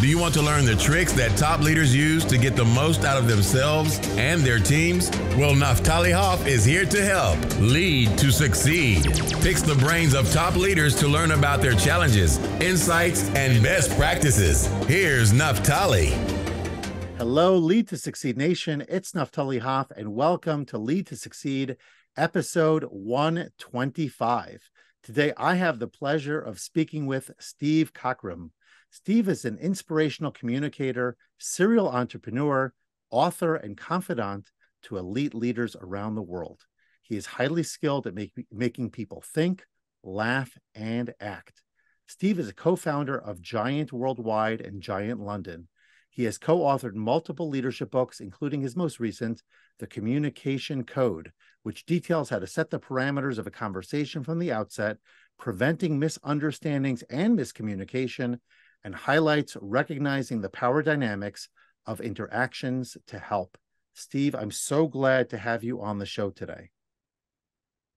Do you want to learn the tricks that top leaders use to get the most out of themselves and their teams? Well, Naphtali Hoff is here to help. Lead to succeed. Picks the brains of top leaders to learn about their challenges, insights, and best practices. Here's Naphtali. Hello, Lead to Succeed Nation. It's Naphtali Hoff, and welcome to Lead to Succeed, episode 125. Today, I have the pleasure of speaking with Steve Cockram. Steve is an inspirational communicator, serial entrepreneur, author, and confidant to elite leaders around the world. He is highly skilled at make, making people think, laugh, and act. Steve is a co founder of Giant Worldwide and Giant London. He has co authored multiple leadership books, including his most recent, The Communication Code, which details how to set the parameters of a conversation from the outset, preventing misunderstandings and miscommunication, and highlights recognizing the power dynamics of interactions to help. Steve, I'm so glad to have you on the show today.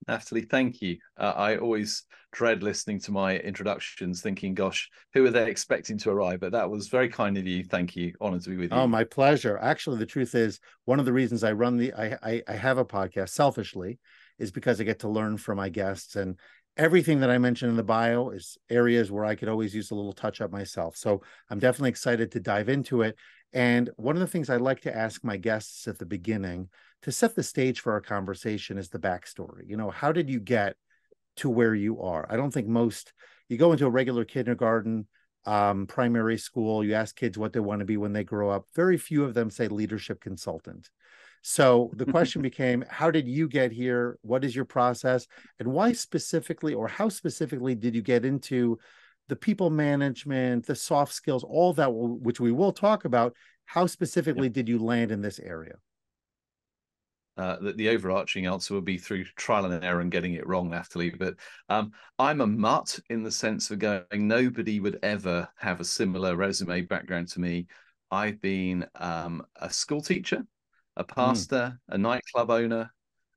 Naphtali, thank you. Uh, I always dread listening to my introductions, thinking, "Gosh, who are they expecting to arrive?" But that was very kind of you. Thank you. Honored to be with you. Oh, my pleasure. Actually, the truth is, one of the reasons I run the I, I, I have a podcast selfishly is because I get to learn from my guests, and everything that I mentioned in the bio is areas where I could always use a little touch up myself. So I'm definitely excited to dive into it. And one of the things I like to ask my guests at the beginning to set the stage for our conversation is the backstory. You know, how did you get to where you are? I don't think most you go into a regular kindergarten, um, primary school, you ask kids what they want to be when they grow up. Very few of them say leadership consultant. So the question became, how did you get here? What is your process? And why specifically, or how specifically did you get into the people management, the soft skills, all that, which we will talk about? How specifically yep. did you land in this area? Uh, the, the, overarching answer would be through trial and error and getting it wrong, Naphtali. But um, I'm a mutt in the sense of going, nobody would ever have a similar resume background to me. I've been um, a school teacher a hmm. pastor, mm. a nightclub owner,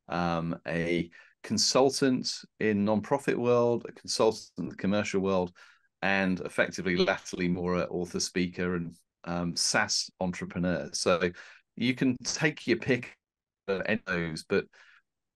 um, a consultant in nonprofit world, a consultant in the commercial world, and effectively latterly more an author, speaker, and um, SaaS entrepreneur. So you can take your pick of any of those, but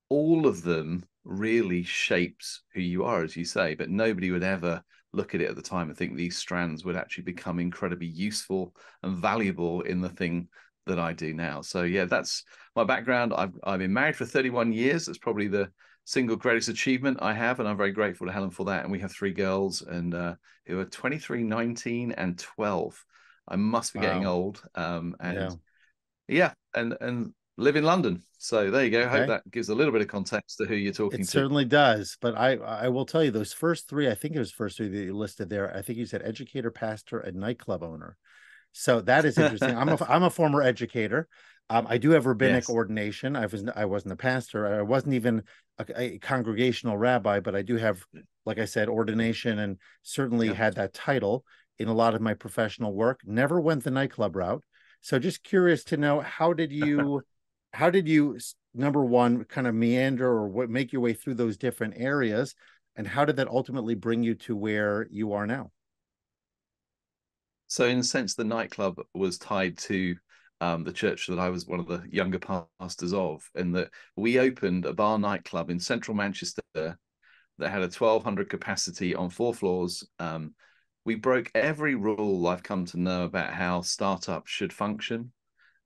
all of them really shapes who you are, as you say. But nobody would ever look at it at the time and think these strands would actually become incredibly useful and valuable in the thing that I do now. So yeah, that's my background. I've I've been married for 31 years. That's probably the single greatest achievement I have, and I'm very grateful to Helen for that. And we have three girls, and uh, who are 23, 19, and 12. I must be wow. getting old. Um, and yeah. yeah, and and live in London. So there you go. I hope that gives a little bit of context to who you're talking it to. certainly does. But I I will tell you those first three. I think it was first three that you listed there. I think you said educator, pastor, and nightclub owner. So that is interesting. I'm a I'm a former educator. Um, I do have rabbinic yes. ordination. I was I wasn't a pastor. I wasn't even a, a, congregational rabbi, but I do have, like I said, ordination, and certainly had that title in a lot of my professional work. Never went the nightclub route. So just curious to know how did you, how did you number one kind of meander or what make your way through those different areas, and how did that ultimately bring you to where you are now? So, in a sense, the nightclub was tied to um, the church that I was one of the younger pastors of, in that we opened a bar nightclub in central Manchester that had a 1200 capacity on four floors. Um, we broke every rule I've come to know about how startups should function.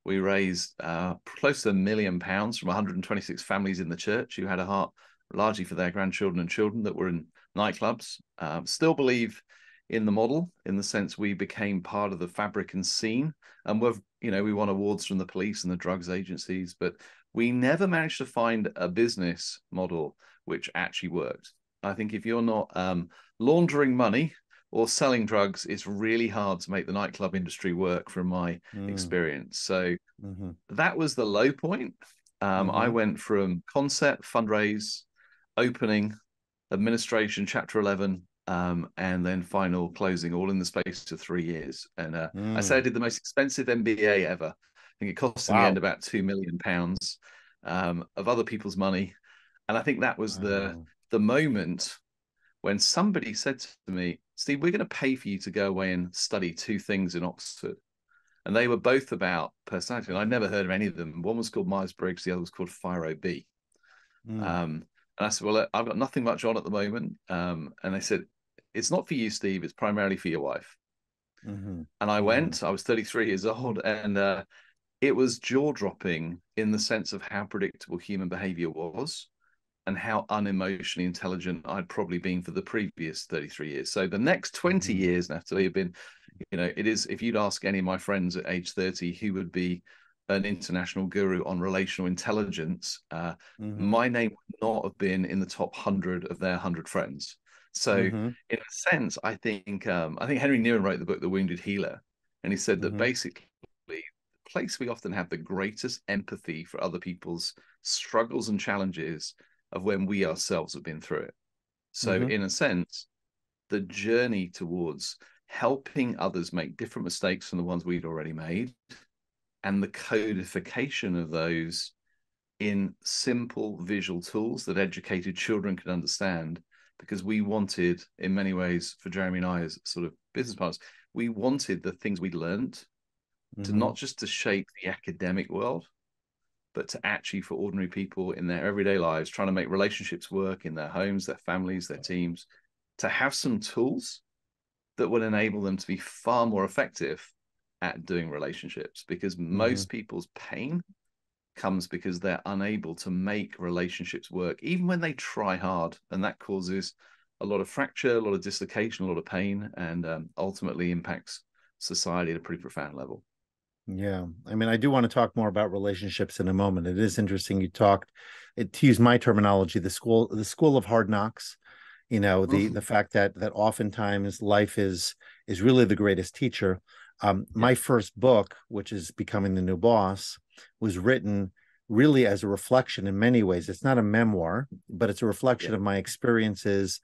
We raised uh, close to a million pounds from 126 families in the church who had a heart largely for their grandchildren and children that were in nightclubs. Um, still believe in the model in the sense we became part of the fabric and scene and we've you know we won awards from the police and the drugs agencies but we never managed to find a business model which actually worked i think if you're not um, laundering money or selling drugs it's really hard to make the nightclub industry work from my mm. experience so mm-hmm. that was the low point um, mm-hmm. i went from concept fundraise opening administration chapter 11 um, and then final closing all in the space of three years. And uh, mm. I say I mm. did the most expensive MBA ever. I think it cost wow. in the end about two million pounds um, of other people's money, and I think that was wow. the the moment when somebody said to me, Steve, we're going to pay for you to go away and study two things in Oxford. And they were both about personality. And I'd never heard of any of them. One was called Myers Briggs, the other was called FIRO-B. Mm. Um, and I said, Well, I've got nothing much on at the moment. Um, and they said, It's not for you, Steve. It's primarily for your wife. Mm-hmm. And I went, mm-hmm. I was 33 years old, and uh, it was jaw dropping in the sense of how predictable human behavior was and how unemotionally intelligent I'd probably been for the previous 33 years. So the next 20 mm-hmm. years, Naphtali, have been, you know, it is, if you'd ask any of my friends at age 30 who would be an international guru on relational intelligence, uh, mm-hmm. my name would not have been in the top 100 of their 100 friends. So mm-hmm. in a sense, I think, um, I think Henry Nouwen wrote the book, The Wounded Healer, and he said that mm-hmm. basically the place we often have the greatest empathy for other people's struggles and challenges of when we ourselves have been through it. So, mm-hmm. in a sense, the journey towards helping others make different mistakes from the ones we'd already made and the codification of those in simple visual tools that educated children could understand because we wanted in many ways for jeremy and i as sort of business partners we wanted the things we learned mm-hmm. to not just to shape the academic world but to actually for ordinary people in their everyday lives trying to make relationships work in their homes their families their teams to have some tools that would enable them to be far more effective at doing relationships because mm-hmm. most people's pain comes because they're unable to make relationships work even when they try hard and that causes a lot of fracture a lot of dislocation a lot of pain and um, ultimately impacts society at a pretty profound level yeah. I mean, I do want to talk more about relationships in a moment. It is interesting. You talked, it, to use my terminology, the school, the school of hard knocks, you know, the, mm-hmm. the fact that, that oftentimes life is, is really the greatest teacher. Um, yeah. My first book, which is Becoming the New Boss, was written really as a reflection in many ways. It's not a memoir, but it's a reflection yeah. of my experiences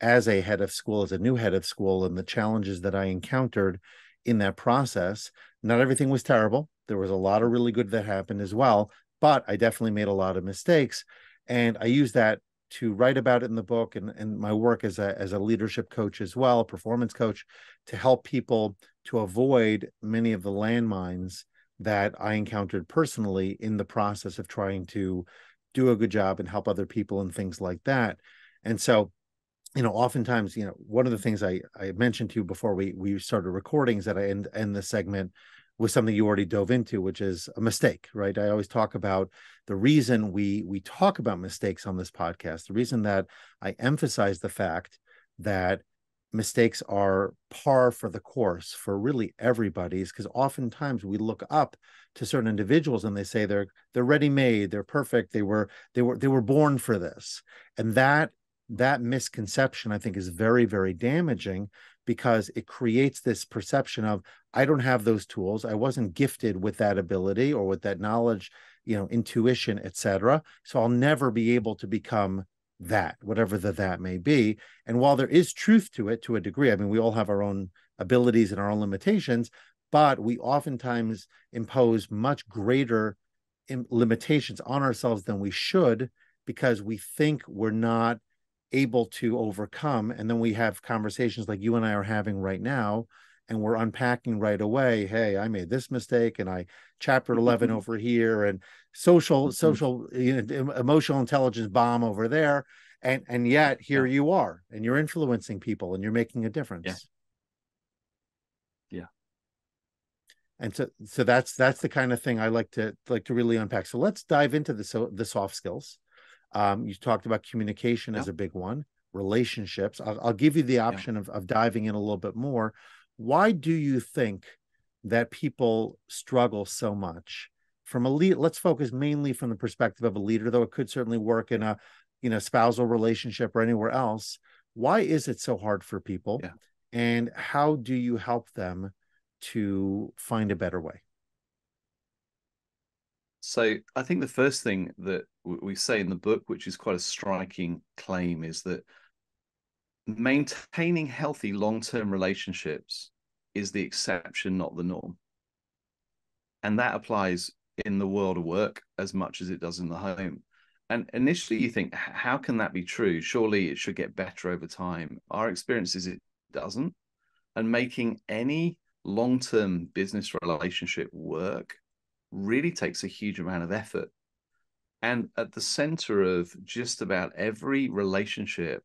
as a head of school, as a new head of school, and the challenges that I encountered in that process. Not everything was terrible. There was a lot of really good that happened as well, but I definitely made a lot of mistakes. And I use that to write about it in the book and, and my work as a as a leadership coach as well, a performance coach, to help people to avoid many of the landmines that I encountered personally in the process of trying to do a good job and help other people and things like that. And so you know oftentimes you know one of the things i i mentioned to you before we we started recordings that i end end the segment was something you already dove into which is a mistake right i always talk about the reason we we talk about mistakes on this podcast the reason that i emphasize the fact that mistakes are par for the course for really everybody's because oftentimes we look up to certain individuals and they say they're they're ready made they're perfect they were they were they were born for this. And that that misconception i think is very very damaging because it creates this perception of i don't have those tools. I wasn't gifted with that ability or with that knowledge you know intuition etc so i'll never be able to become that whatever the that may be. And while there is truth to it to a degree i mean we all have our own abilities and our own limitations but we oftentimes impose much greater limitations on ourselves than we should because we think we're not able to overcome. And then we have conversations like you and i are having right now and we're unpacking right away hey i made this mistake and i chapter 11 mm-hmm. over here and social mm-hmm. social you know, emotional intelligence bomb over there and and yet here you are and you're influencing people and you're making a difference yeah. and so so that's that's the kind of thing i like to like to really unpack so let's dive into the so the soft skills um, you talked about communication yeah. as a big one, relationships. I'll, I'll give you the option yeah. of, of diving in a little bit more. Why do you think that people struggle so much from a lead? Let's focus mainly from the perspective of a leader, though it could certainly work in a you know spousal relationship or anywhere else. Why is it so hard for people? Yeah. And how do you help them to find a better way? So I think the first thing that we say in the book, which is quite a striking claim, is that maintaining healthy long-term relationships is the exception, not the norm. And that applies in the world of work as much as it does in the home. And initially, you think, how can that be true? Surely it should get better over time. Our experience is it doesn't. And making any long term business relationship work really takes a huge amount of effort. And at the center of just about every relationship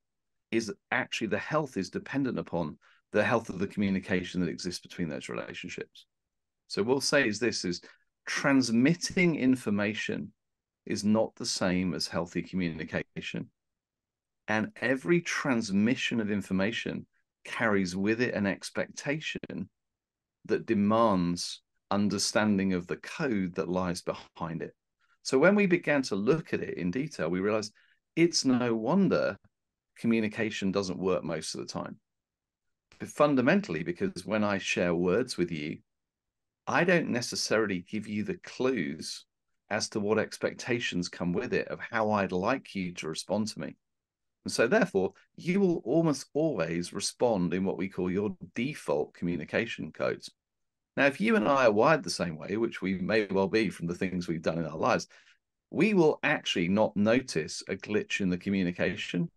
is actually the health is dependent upon the health of the communication that exists between those relationships. So we'll say is this is transmitting information is not the same as healthy communication. And every transmission of information carries with it an expectation that demands understanding of the code that lies behind it. So when we began to look at it in detail, we realized it's no wonder communication doesn't work most of the time. But fundamentally, because when I share words with you, I don't necessarily give you the clues as to what expectations come with it of how I'd like you to respond to me. And so, therefore, you will almost always respond in what we call your default communication codes. Now, if you and I are wired the same way, which we may well be from the things we've done in our lives, we will actually not notice a glitch in the communication.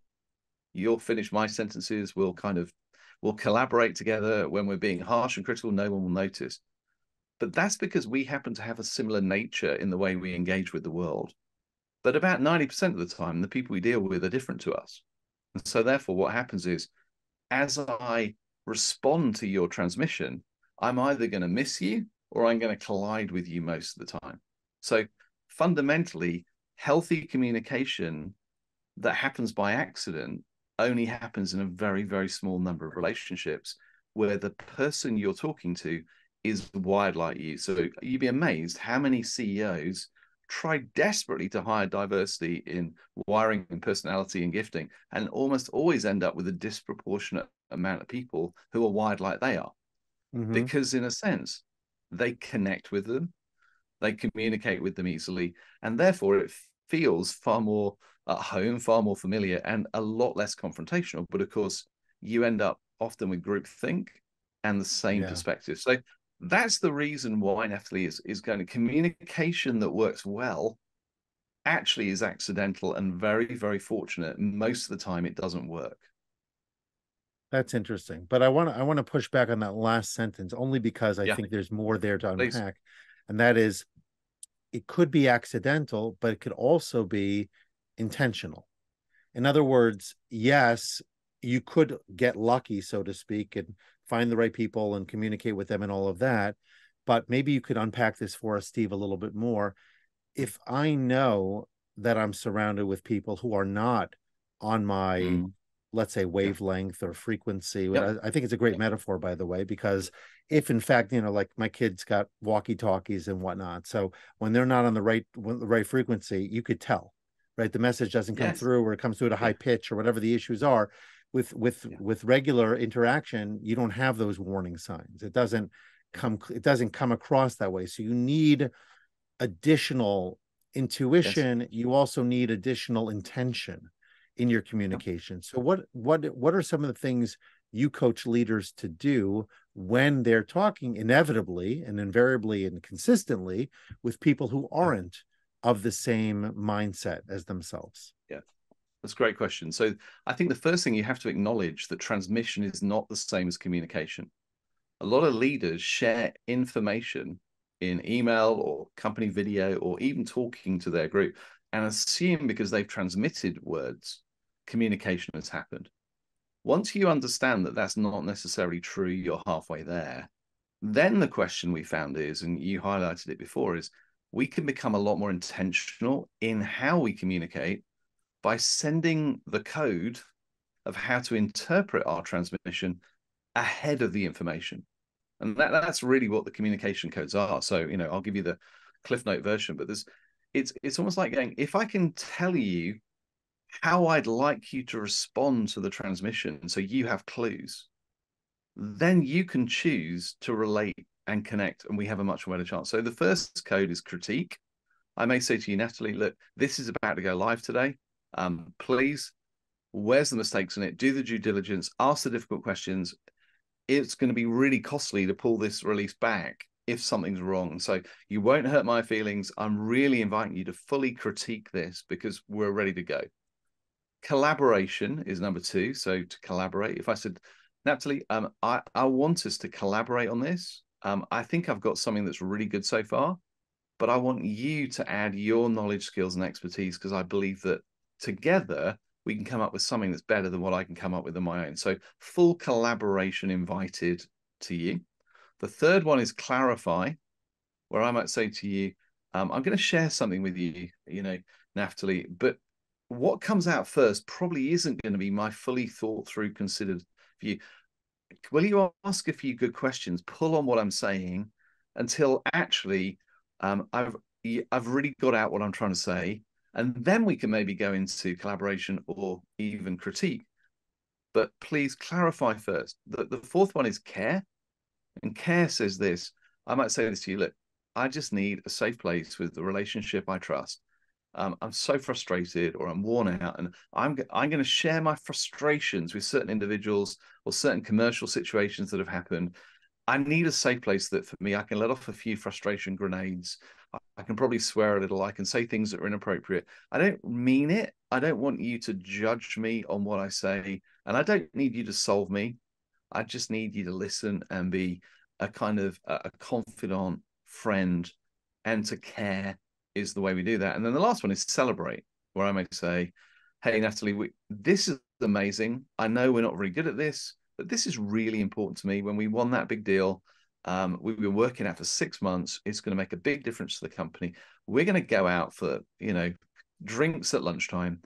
You'll finish my sentences, we'll kind of we'll collaborate together when we're being harsh and critical, no one will notice. But that's because we happen to have a similar nature in the way we engage with the world. But about 90% of the time, the people we deal with are different to us. And so, therefore, what happens is as I respond to your transmission, I'm either going to miss you or I'm going to collide with you most of the time. So, fundamentally, healthy communication that happens by accident only happens in a very, very small number of relationships where the person you're talking to is wired like you. So you'd be amazed how many CEOs try desperately to hire diversity in wiring and personality and gifting, and almost always end up with a disproportionate amount of people who are wired like they are. Mm-hmm. Because, in a sense, they connect with them, they communicate with them easily, and therefore it feels far more at home, far more familiar, and a lot less confrontational. But of course, you end up often with groupthink and the same yeah. perspective. So that's the reason why Naphtali is, is going to communication that works well actually is accidental and very, very fortunate. Most of the time it doesn't work. That's interesting. But I want to I want to push back on that last sentence only because I yeah. think there's more there to unpack. Please. And that is it could be accidental, but it could also be intentional. In other words, yes, you could get lucky, so to speak, and find the right people and communicate with them and all of that. But maybe you could unpack this for us, Steve, a little bit more. If I know that I'm surrounded with people who are not on my, mm. Let's say, wavelength or frequency, yep. I, I, think it's a great metaphor, by the way, because mm-hmm. if in fact, you know, like my kids got walkie talkies and whatnot. So when they're not on the right, the right frequency, you could tell, right? The message doesn't come yes. through or it comes through at a high pitch or whatever the issues are with with yeah. with regular interaction you don't have those warning signs it doesn't come it doesn't come across that way so you need additional intuition yes. you also need additional intention in your communication so what what what are some of the things you coach leaders to do when they're talking inevitably and invariably and consistently with people who aren't of the same mindset as themselves yeah that's a great question. So I think the first thing you have to acknowledge that transmission is not the same as communication. A lot of leaders share information in email or company video or even talking to their group and assume because they've transmitted words, communication has happened. Once you understand that that's not necessarily true, you're halfway there. Then the question we found is, and you highlighted it before, is we can become a lot more intentional in how we communicate by sending the code of how to interpret our transmission ahead of the information. And that, that's really what the communication codes are. So, you know, I'll give you the Cliff Note version, but there's it's it's almost like going, if I can tell you how I'd like you to respond to the transmission, so you have clues, then you can choose to relate and connect, and we have a much better chance. So the first code is critique. I may say to you, Naphtali, look, this is about to go live today. Um, please, where's the mistakes in it? Do the due diligence, ask the difficult questions. It's going to be really costly to pull this release back if something's wrong. So you won't hurt my feelings. I'm really inviting you to fully critique this because we're ready to go. Collaboration is number two. So to collaborate, if I said, Naphtali, um, I, I want us to collaborate on this. Um, I think I've got something that's really good so far, but I want you to add your knowledge, skills, and expertise because I believe that together we can come up with something that's better than what I can come up with on my own. So full collaboration invited to you. The third one is clarify, where I might say to you, um, I'm going to share something with you, you know, Naphtali, but what comes out first probably isn't going to be my fully thought through, considered view. Will you ask a few good questions, pull on what I'm saying until actually um, I've I've really got out what I'm trying to say, and then we can maybe go into collaboration or even critique. But please clarify first. The, the fourth one is care. And care says this I might say this to you look, I just need a safe place with the relationship I trust. Um, I'm so frustrated or I'm worn out, and I'm I'm going to share my frustrations with certain individuals or certain commercial situations that have happened. I need a safe place that for me I can let off a few frustration grenades. I can probably swear a little. I can say things that are inappropriate. I don't mean it. I don't want you to judge me on what I say, and I don't need you to solve me. I just need you to listen and be a kind of a confidant friend and to care is the way we do that. And then the last one is celebrate, where I may say, Hey, Naphtali, we, this is amazing. I know we're not very good at this, but this is really important to me. When we won that big deal, um, we've been working out for six months. It's going to make a big difference to the company. We're going to go out for, you know, drinks at lunchtime.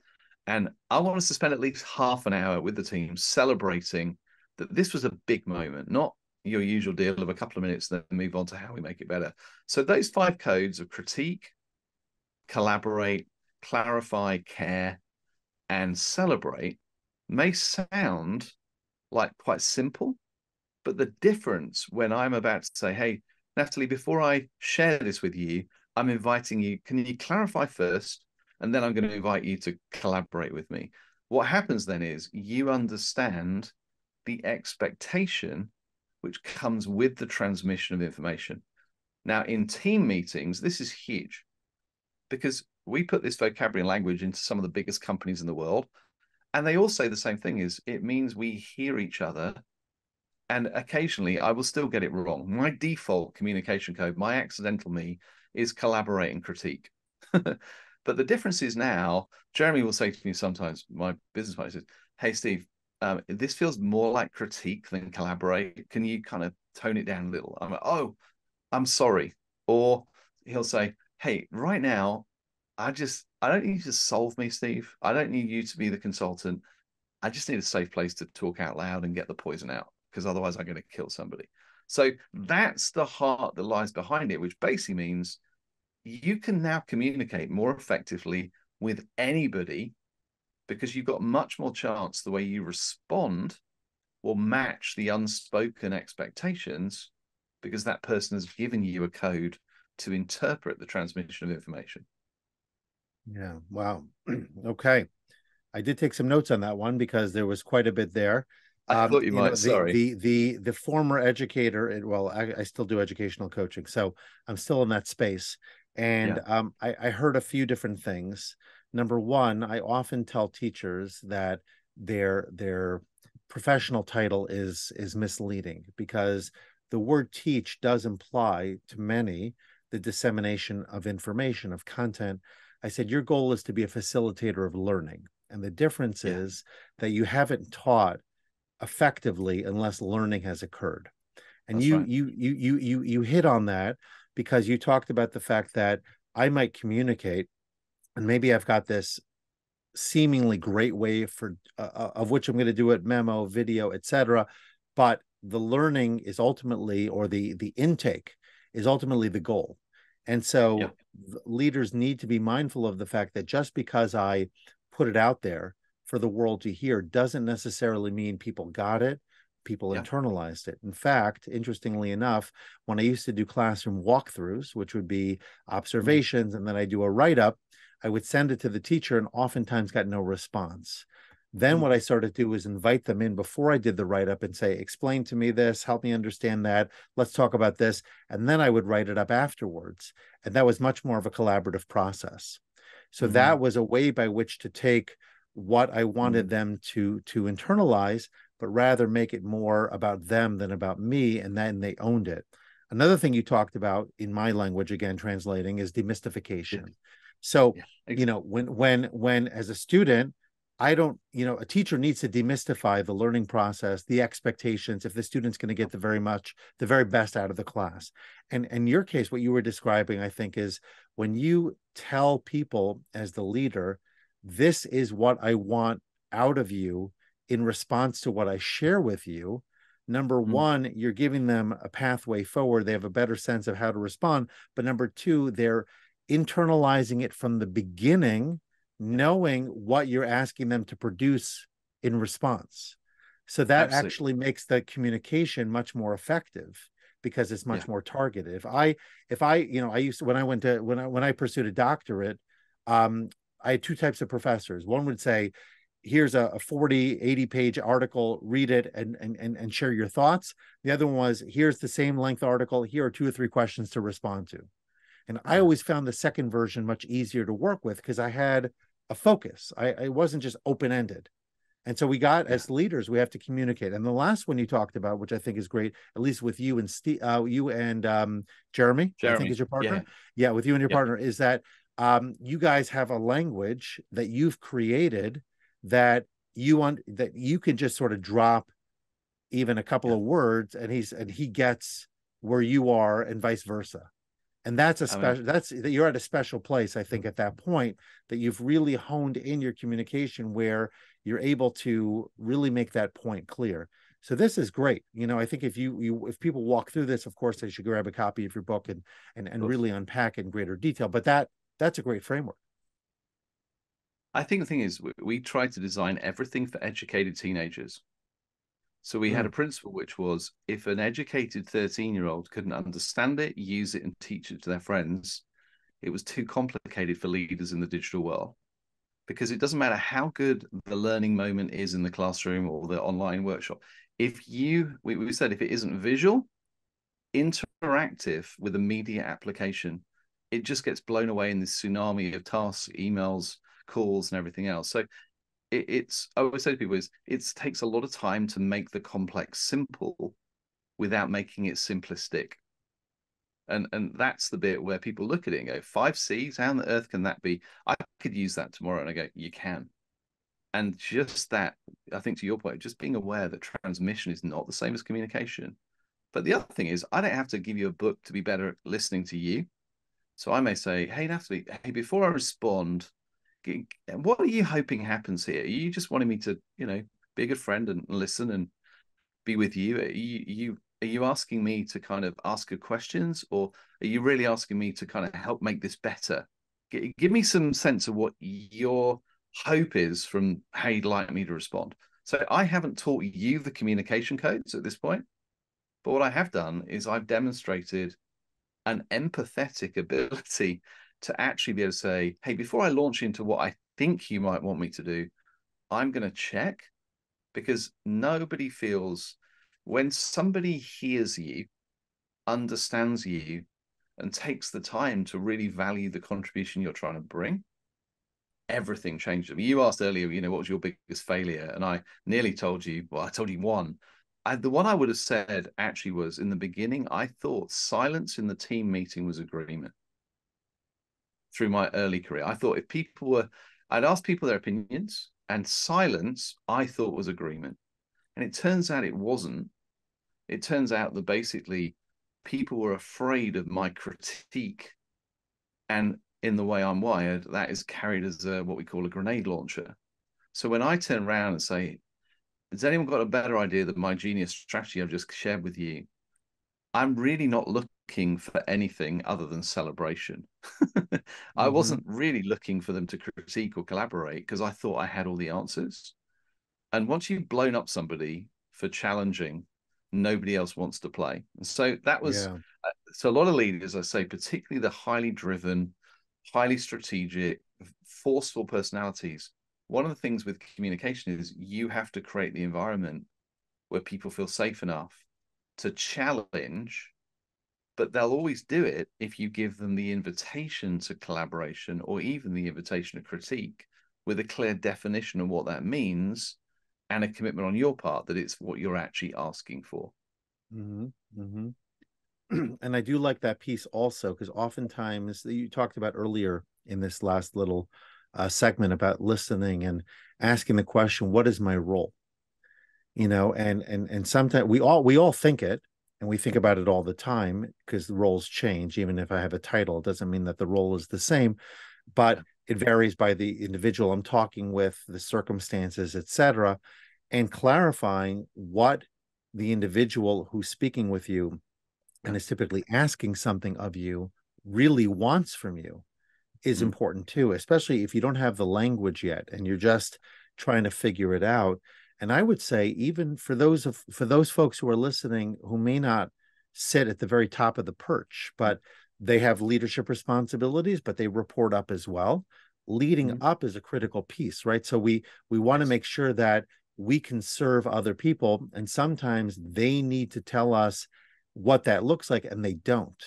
And I want us to spend at least half an hour with the team celebrating that this was a big moment, not your usual deal of a couple of minutes, then move on to how we make it better. So those five codes of critique, collaborate, clarify, care, and celebrate may sound like quite simple, but the difference when I'm about to say, hey, Naphtali, before I share this with you, I'm inviting you, can you clarify first? And then I'm going to invite you to collaborate with me. What happens then is you understand the expectation which comes with the transmission of information. Now, in team meetings, this is huge because we put this vocabulary language into some of the biggest companies in the world. And they all say the same thing is it means we hear each other. And occasionally I will still get it wrong. My default communication code, my accidental me, is collaborate and critique. but the difference is now, Jeremy will say to me sometimes, my business partner says, Hey, Steve, um, this feels more like critique than collaborate. Can you kind of tone it down a little? I'm like, oh, I'm sorry. Or he'll say, hey, right now, I just I don't need you to solve me, Steve. I don't need you to be the consultant. I just need a safe place to talk out loud and get the poison out because otherwise I'm going to kill somebody. So that's the heart that lies behind it, which basically means you can now communicate more effectively with anybody because you've got much more chance the way you respond will match the unspoken expectations because that person has given you a code to interpret the transmission of information. Yeah. Wow. okay. I did take some notes on that one because there was quite a bit there. I um, thought you, you might. Know, the, Sorry. The, the the former educator. Well, I, I, still do educational coaching, so I'm still in that space. And yeah. um, I, I heard a few different things. Number one, I often tell teachers that their their professional title is is misleading because the word teach does imply to many the dissemination of information of content i said your goal is to be a facilitator of learning and the difference yeah. is that you haven't taught effectively unless learning has occurred and you, right. you you you you you hit on that because you talked about the fact that i might communicate and maybe i've got this seemingly great way for uh, uh of which i'm going to do it memo video etc but the learning is ultimately or the the intake is ultimately the goal and so yeah. leaders need to be mindful of the fact that just because i put it out there for the world to hear doesn't necessarily mean people got it people yeah. internalized it in fact interestingly enough when i used to do classroom walkthroughs which would be mm-hmm. observations and then i do a write up i would send it to the teacher and oftentimes got no response Then mm. what I started to do was invite them in before I did the write up and say, explain to me this, help me understand that, let's talk about this. And then I would write it up afterwards. And that was much more of a collaborative process. So mm-hmm. that was a way by which to take what I wanted mm-hmm. them to to internalize, but rather make it more about them than about me. And then they owned it. Another thing you talked about in my language, again, translating is demystification. Yeah. So, yeah, exactly. you know, when when when as a student, I don't, you know, a teacher needs to demystify the learning process, the expectations, if the student's going to get the very much, the very best out of the class. And in your case, what you were describing, I think, is when you tell people as the leader, this is what I want out of you in response to what I share with you. Number mm-hmm. one, you're giving them a pathway forward. They have a better sense of how to respond. But number two, they're internalizing it from the beginning knowing what you're asking them to produce in response. So that Absolutely. actually makes the communication much more effective because it's much yeah. more targeted. If I, if I, you know, I used to, when I went to, when I, when I pursued a doctorate, um, I had two types of professors. One would say, here's a, a 40, 80 page article, read it and, and, and, and share your thoughts. The other one was, here's the same length article. Here are two or three questions to respond to. And I always found the second version much easier to work with because I had a focus. I, I wasn't just open ended. And so we got yeah. as leaders, we have to communicate. And the last one you talked about, which I think is great, at least with you and Steve, uh, you and um, Jeremy, Jeremy, I think is your partner. Yeah, yeah with you and your yeah. partner, is that um, you guys have a language that you've created that you want that you can just sort of drop even a couple of words, and he's and he gets where you are, and vice versa and that's a special I mean, that's you're at a special place i think mm-hmm. at that point that you've really honed in your communication where you're able to really make that point clear. So this is great. You know i think if you you if people walk through this of course they should grab a copy of your book and and, and really unpack it in greater detail but that that's a great framework. I think the thing is we, we try to design everything for educated teenagers so we mm. had a principle which was if an educated 13 year old couldn't understand it, use it, and teach it to their friends, it was too complicated for leaders in the digital world. Because it doesn't matter how good the learning moment is in the classroom or the online workshop. If you, we, we said, if it isn't visual, interactive with a media application, it just gets blown away in this tsunami of tasks, emails, calls, and everything else. So it, it's I always say to people is it takes a lot of time to make the complex simple without making it simplistic. And and that's the bit where people look at it and go, five C's, how on the earth can that be? I could use that tomorrow. And I go, you can. And just that, I think to your point, just being aware that transmission is not the same as communication. But the other thing is, I don't have to give you a book to be better at listening to you. So I may say, hey, Naphtali, hey, before I respond, what are you hoping happens here? Are you just wanting me to, you know, be a good friend and listen and be with you? Are you, you are you asking me to kind of ask good questions, or are you really asking me to kind of help make this better? G- give me some sense of what your hope is from how you'd like me to respond. So I haven't taught you the communication codes at this point, but what I have done is I've demonstrated an empathetic ability to actually be able to say, hey, before I launch into what I think you might want me to do, I'm going to check because nobody feels when somebody hears you, understands you, and takes the time to really value the contribution you're trying to bring, everything changes. You asked earlier, you know, what was your biggest failure? And I nearly told you, well, I told you one. I, the one I would have said actually was in the beginning, I thought silence in the team meeting was agreement through my early career. I thought if people were, I'd ask people their opinions, and silence I thought was agreement. And it turns out it wasn't. It turns out that basically people were afraid of my critique. And in the way I'm wired, that is carried as a, what we call a grenade launcher. So when I turn around and say, has anyone got a better idea than my genius strategy I've just shared with you? I'm really not looking for anything other than celebration. mm-hmm. I wasn't really looking for them to critique or collaborate because I thought I had all the answers. And once you've blown up somebody for challenging, nobody else wants to play. So that was yeah. uh, so a lot of leaders, I say, particularly the highly driven, highly strategic, forceful personalities, one of the things with communication is you have to create the environment where people feel safe enough to challenge but they'll always do it if you give them the invitation to collaboration or even the invitation to critique with a clear definition of what that means and a commitment on your part that it's what you're actually asking for. Mm-hmm. Mm-hmm. and I do like that piece also because oftentimes you talked about earlier in this last little uh, segment about listening and asking the question, "What is my role?" You know, and and and sometimes we all we all think it, and we think about it all the time because the roles change. Even if I have a title, it doesn't mean that the role is the same, but it varies by the individual I'm talking with, the circumstances, etc., and clarifying what the individual who's speaking with you and is typically asking something of you really wants from you is mm-hmm. important too, especially if you don't have the language yet and you're just trying to figure it out. And I would say, even for those of for those folks who are listening who may not sit at the very top of the perch, but they have leadership responsibilities, but they report up as well. Leading mm-hmm. up is a critical piece, right? So we we want to make sure that we can serve other people, and sometimes they need to tell us what that looks like, and they don't.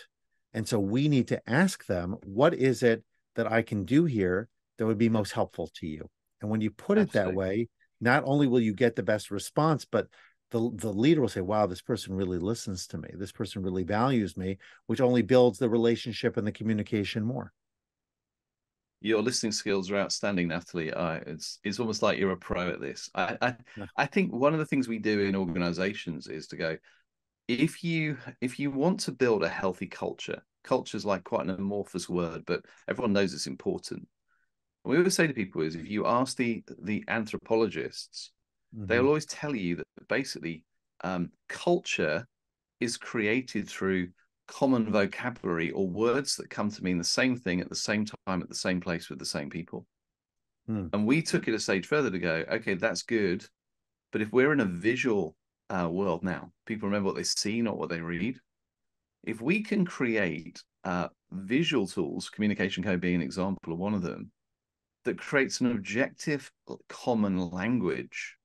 And so we need to ask them, what is it that I can do here that would be most helpful to you? And when you put Absolutely. it that way, not only will you get the best response, but the, the leader will say, wow, this person really listens to me. This person really values me, which only builds the relationship and the communication more. Your listening skills are outstanding, Naphtali. Uh, it's it's almost like you're a pro at this. I I, yeah. I think one of the things we do in organizations is to go, if you if you want to build a healthy culture, culture is like quite an amorphous word, but everyone knows it's important. We always say to people is if you ask the the anthropologists Mm-hmm. They'll always tell you that basically um, culture is created through common vocabulary or words that come to mean the same thing at the same time at the same place with the same people. Mm. And we took it a stage further to go, okay, that's good. But if we're in a visual uh, world now, people remember what they see, not what they read. If we can create uh, visual tools, communication code being an example of one of them, that creates an objective common language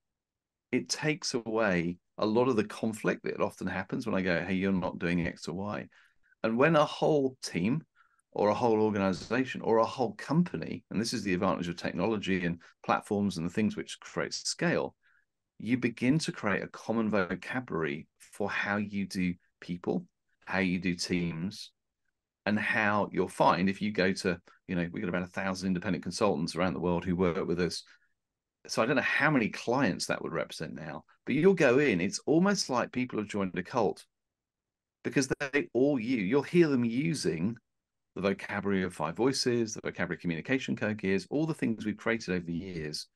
it takes away a lot of the conflict that often happens when I go, hey, you're not doing X or Y. And when a whole team or a whole organization or a whole company, and this is the advantage of technology and platforms and the things which create scale, you begin to create a common vocabulary for how you do people, how you do teams, and how you'll find if you go to, you know, we've got about a thousand independent consultants around the world who work with us so I don't know how many clients that would represent now, but you'll go in, it's almost like people have joined a cult because they all you you'll hear them using the vocabulary of five voices, the vocabulary communication gears, all the things we've created over the years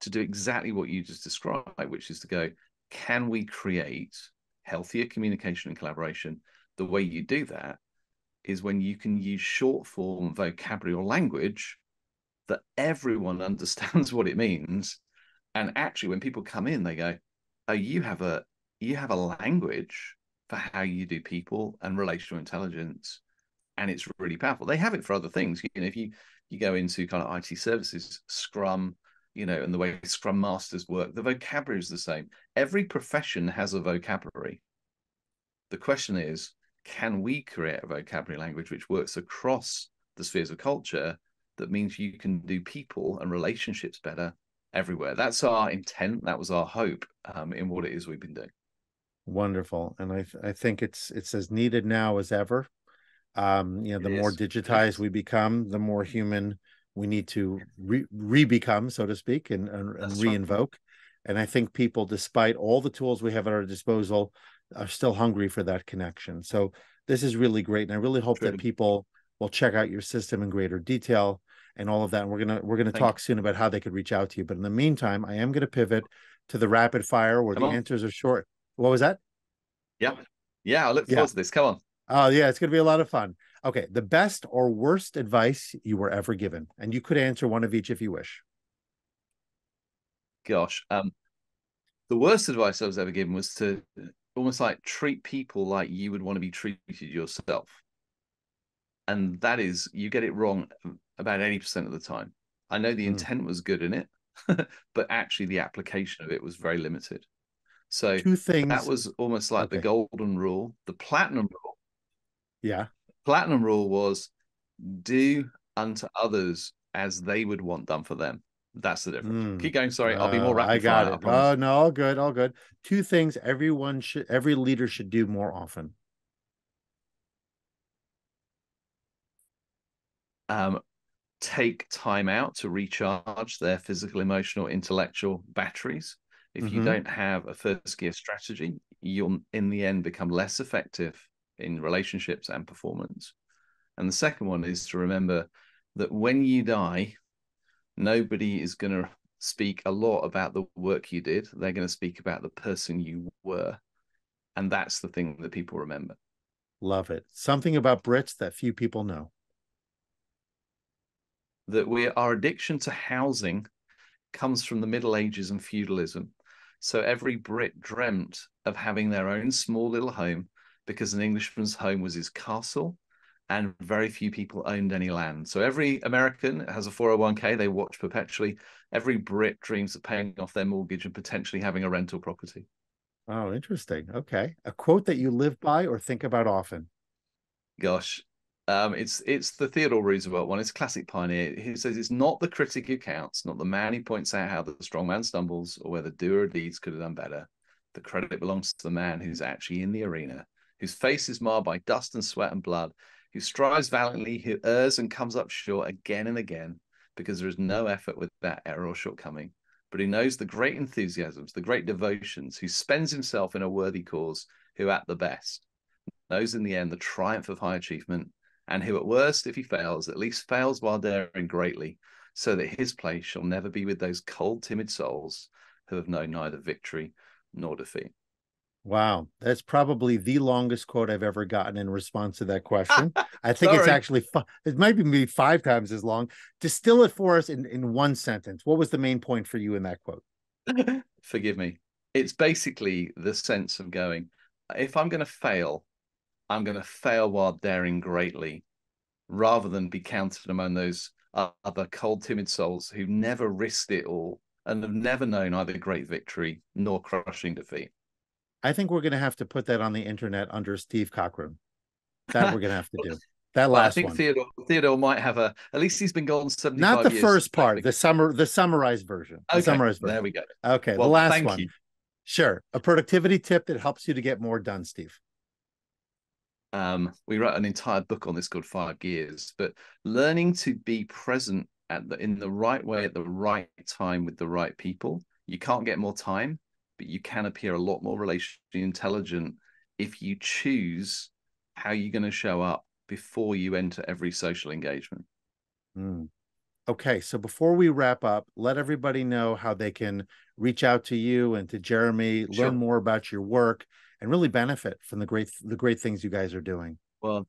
to do exactly what you just described, which is to go, can we create healthier communication and collaboration? The way you do that is when you can use short form vocabulary or language that everyone understands what it means. And actually, when people come in, they go, "Oh, you have a you have a language for how you do people and relational intelligence, and it's really powerful." They have it for other things. You know, if you you go into kind of IT services, Scrum, you know, and the way Scrum masters work, the vocabulary is the same. Every profession has a vocabulary. The question is, can we create a vocabulary language which works across the spheres of culture that means you can do people and relationships better everywhere. That's our intent. That was our hope um, in what it is we've been doing. Wonderful, and I th- I think it's it's as needed now as ever. Um, you know, the more digitized we become, the more human we need to re become, so to speak, and, and, and reinvoke. Right. And I think people, despite all the tools we have at our disposal, are still hungry for that connection. So this is really great, and I really hope that people will check out your system in greater detail and all of that. And we're gonna we're gonna Thank talk you. soon about how they could reach out to you. But in the meantime, I am gonna pivot to the rapid fire where Come the on. answers are short. What was that? Yeah, yeah. I look forward yeah. to this. Come on. Oh yeah, it's gonna be a lot of fun. Okay, the best or worst advice you were ever given, and you could answer one of each if you wish. Gosh, um, the worst advice I was ever given was to almost like treat people like you would want to be treated yourself and that is you get it wrong about 80% of the time i know the mm. intent was good in it but actually the application of it was very limited. So Two things. that was almost like Okay. the golden rule. The platinum rule, yeah. platinum rule was do unto others as they would want done for them. That's the difference. Mm. Keep going. Sorry, I'll be more Uh, rapid I got it. Oh no, all good, all good. Two things everyone should every leader should do more often. um, take time out to recharge their physical, emotional, intellectual batteries. If you Mhm. don't have a first gear strategy, you'll in the end become less effective in relationships and performance. And the second one is to remember that when you die, nobody is going to speak a lot about the work you did. They're going to speak about the person you were. And that's the thing that people remember. Love it. Something about Brits that few people know. that we our addiction to housing comes from the Middle Ages and feudalism. So every Brit dreamt of having their own small little home because an Englishman's home was his castle, and very few people owned any land. So every American has a 401k they watch perpetually. Every Brit dreams of paying off their mortgage and potentially having a rental property. Oh, interesting. Okay. A quote that you live by or think about often. Gosh, um, it's it's the Theodore Roosevelt one. It's a classic pioneer. He says it's not the critic who counts, not the man who points out how the strong man stumbles or where the doer of deeds could have done better. The credit belongs to the man who's actually in the arena, whose face is marred by dust and sweat and blood, who strives valiantly, who errs and comes up short again and again, because there is no effort without error or shortcoming. But who knows the great enthusiasms, the great devotions, who spends himself in a worthy cause, who at the best knows in the end the triumph of high achievement, and who at worst, if he fails, at least fails while daring greatly, so that his place shall never be with those cold, timid souls who have known neither victory nor defeat. Wow, that's probably the longest quote I've ever gotten in response to that question. I think it's actually it might be maybe five times as long. Distill it for us in, in one sentence. What was the main point for you in that quote? Forgive me. It's basically the sense of going, if I'm going to fail, I'm going to fail while daring greatly, rather than be counted among those other cold, timid souls who never risked it all and have never known either great victory nor crushing defeat. I think we're going to have to put that on the internet under Steve Cockram. That we're going to have to do. That Well, I last think one. Theodore Theodore might have a. At least he's been gone seventy. Not the years. first part, the summer, the summarized version. The summarized There we go. Okay, Well, the last thank one. you. Sure. A productivity tip that helps you to get more done, Steve. Um, we wrote an entire book on this called Five Gears, but learning to be present at the in the right way at the right time with the right people. You can't get more time, but you can appear a lot more relationally intelligent if you choose how you're going to show up before you enter every social engagement. Mm. Okay, so before we wrap up, let everybody know how they can reach out to you and to Jeremy, Sure. learn more about your work, and really benefit from the great the great things you guys are doing. Well,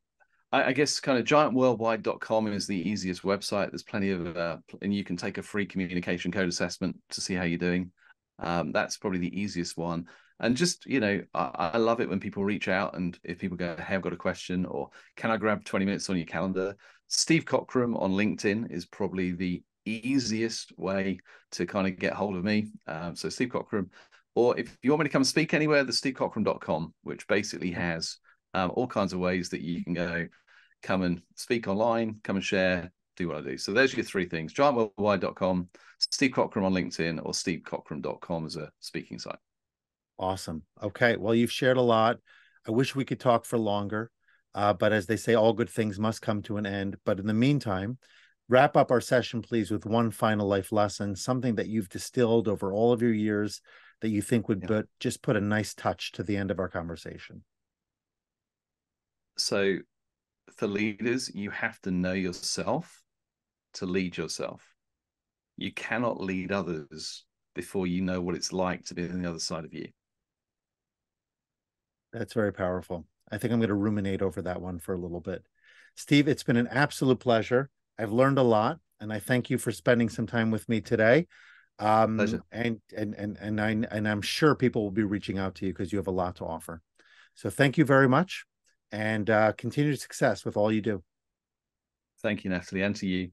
I, I guess kind of giantworldwide.com is the easiest website. There's plenty of, uh, and you can take a free communication code assessment to see how you're doing. Um, that's probably the easiest one. And just, you know, I, I love it when people reach out and if people go, Hey, I've got a question, or can I grab 20 minutes on your calendar? Steve Cockram on LinkedIn is probably the easiest way to kind of get hold of me. Um, so Steve Cockram, or if you want me to come speak anywhere, the stevecockram.com, which basically has um, all kinds of ways that you can go come and speak online, come and share, do what I do. So there's your three things giantworldwide.com, Steve Cockram on LinkedIn, or stevecockram.com as a speaking site. Awesome. Okay, well, you've shared a lot. I wish we could talk for longer, uh, but as they say, all good things must come to an end. But in the meantime, wrap up our session, please, with one final life lesson, something that you've distilled over all of your years that you think would Yeah. but just put a nice touch to the end of our conversation. So for leaders, you have to know yourself to lead yourself. You cannot lead others before you know what it's like to be on the other side of you. That's very powerful. I think I'm going to ruminate over that one for a little bit. Steve, it's been an absolute pleasure. I've learned a lot, and I thank you for spending some time with me today. Um, Pleasure. and and and and I and I'm sure people will be reaching out to you because you have a lot to offer. So thank you very much, and uh, continued success with all you do. Thank you, Naphtali, and to you.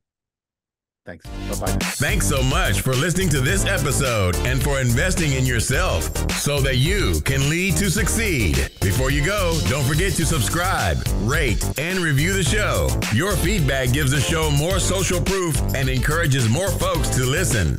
Thanks. Bye bye. Thanks so much for listening to this episode and for investing in yourself so that you can lead to succeed. Before you go, don't forget to subscribe, rate, and review the show. Your feedback gives the show more social proof and encourages more folks to listen.